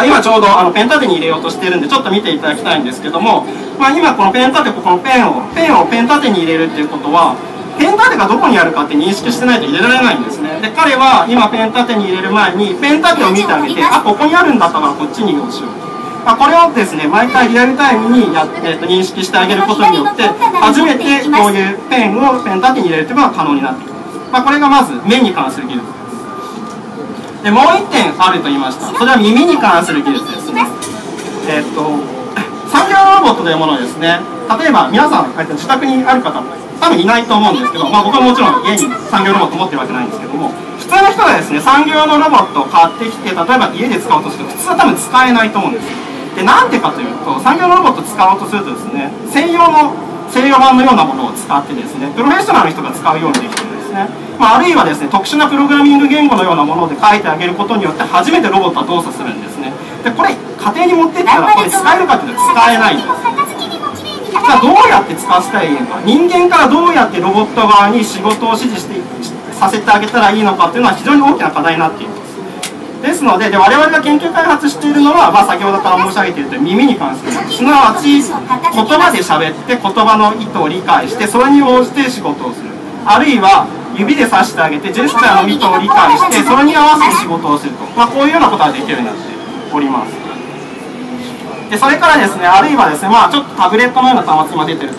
あ今ちょうどあのペン立てに入れようとしてるんでちょっと見ていただきたいんですけども、まあ、今このペン立てここのペンをペンをペン立てに入れるっていうことはペン立てがどこにあるかって認識してないと入れられないんですね。で彼は今ペン立てに入れる前にペン立てを見てあげてあここにあるんだったからこっちに移動しようまあ、これをですね毎回リアルタイムにや、えー、と認識してあげることによって初めてこういうペンをペン立てに入れるということが可能になってきます、まあ、これがまず目に関する技術。ですでもう1点あると言いました。それは耳に関する技術です。ねえっ、と 産業ロボットというものですね。例えば皆さん自宅にある方多分いないと思うんですけど、まあ、僕はもちろん家に産業ロボット持ってるわけないんですけども普通の人がですね産業のロボットを買ってきて例えば家で使おうとすると普通は多分使えないと思うんですよ。でなんでかというと産業ロボットを使おうとするとですね専用の制御版のようなものを使ってですねプロフェッショナルの人が使うようにできてる。んですね、まあ、あるいはですね特殊なプログラミング言語のようなもので書いてあげることによって初めてロボットは動作するんですね。でこれ家庭に持ってったらこれ使えるかというと使えないんです。じゃあどうやって使わせたらいいのか人間からどうやってロボット側に仕事を指示してさせてあげたらいいのかというのは非常に大きな課題になっています。ですのでで我々が研究開発しているのは、まあ、先ほどから申し上げていると耳に関するすなわち言葉で喋って言葉の意図を理解してそれに応じて仕事をする。あるいは指で指してあげてジェスチャーの意図を理解してそれに合わせて仕事をすると、まあ、こういうようなことができるようになっております。でそれからですねあるいはですねまあちょっとタブレットのような端末今出てると。